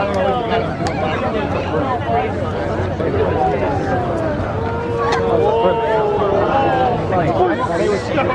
Oh, my God.